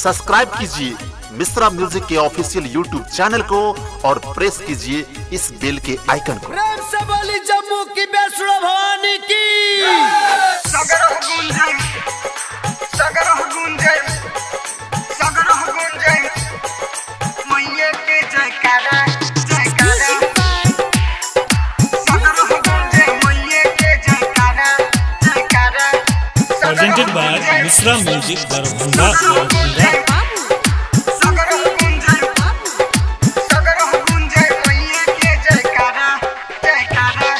Subscribe कीजिए Mishra music के official YouTube channel को और प्रेस कीजिए इस बेल के आइकन को। प्रेम से बोली जम्मू की भवानी की। Presented by Misra Music Darbhanga Darbhanga सगरह Gunjan सगरह Gunjan मैये के जयकारा जयकारा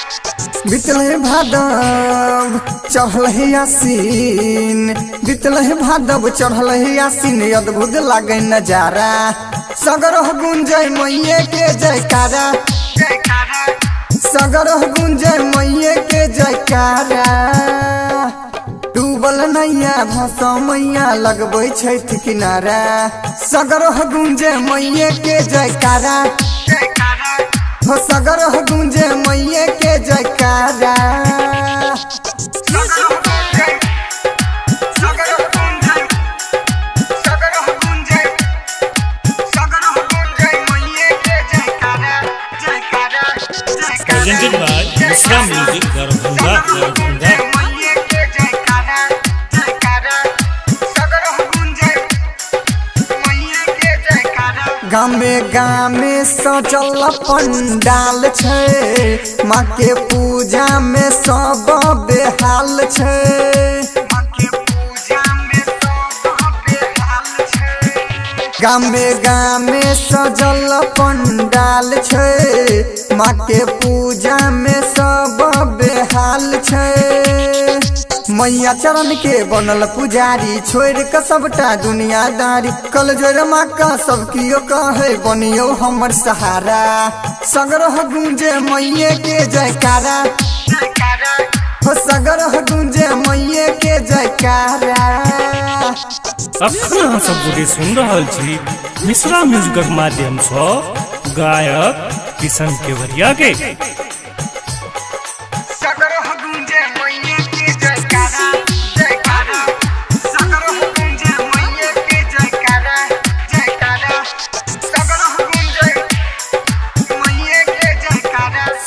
बितले भादव चढ़ल आसीन बितले भादव चढ़ल आसीन अद्भुत लागे नज़ारा। सगरह गुंजय मैये के जयकारा। सगरह गुंजय मैये के जयकारा। नैया भसौ मैया लगबै छठि किनारा। सगरह गुंजय मैये के जयकारा जयकारा हो सगरह गुंजे मैये के जयकारा सगरह गुंजन सगरह गुंजन सगरह गुंजन गामे गामे सजल पंडाल छै। माँ के पूजा में सब बेहाल छै। के में सब गामे गामे सजल पंडाल छै। माँ के पूजा में सब बेहाल छै। मैया चरण के बनल पुजारी छोड़ के सबटा दुनियादारी। कल ज़ोर माँ का सब कियो कहे, बनियो हमर सहारा। सगरह गुंजे मैये के जयकारा। हो सगरह गुंजे मैये के जयकारा। अखन अहाँ सब गोटे सुन रहल छी, मिश्रा म्यूजिकक माध्यम सँ गायक किशन केवरिया के सगरह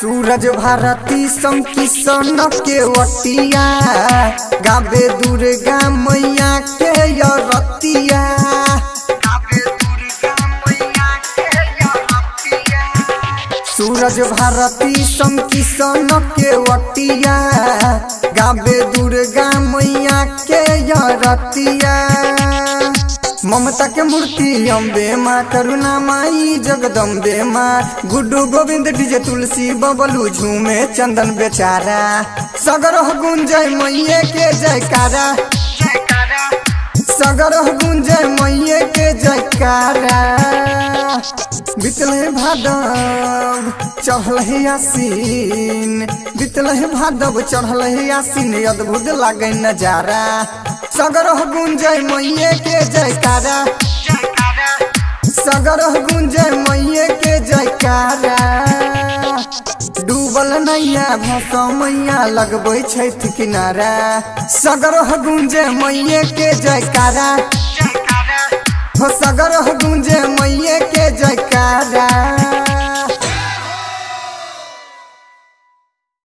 सूरज भारती संग किशन के वटिया गावे दुर्गा मैया के मैया सूरज भारती संग किशन के वटिया गावे दुर्गा मैया के रतिया ममता के मूर्ति अम्बे माँ करुणा माई जगदम्बे माँ गुड्डू गोविंद, डीजे तुलसी, बबलू, झूमे, चंदन बेचारा। सगरह गुंजय मैये के जयकारा। सगरह गुंजय मैये के जयकारा। बितले भादव चढ़ल आसीन। बितले भादव चढ़ल आसीन, अद्भुत लागे नज़ारा। सगरह गुंजय मैये के जयकारा सगरह गुंजय मैये के जयकारा डूबल नैया भसौ मैया लगबै किनारा। सगरह गुंजय मैये के जयकारा सगरह गुंजे मैये के जयकारा